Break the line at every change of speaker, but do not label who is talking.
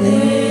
There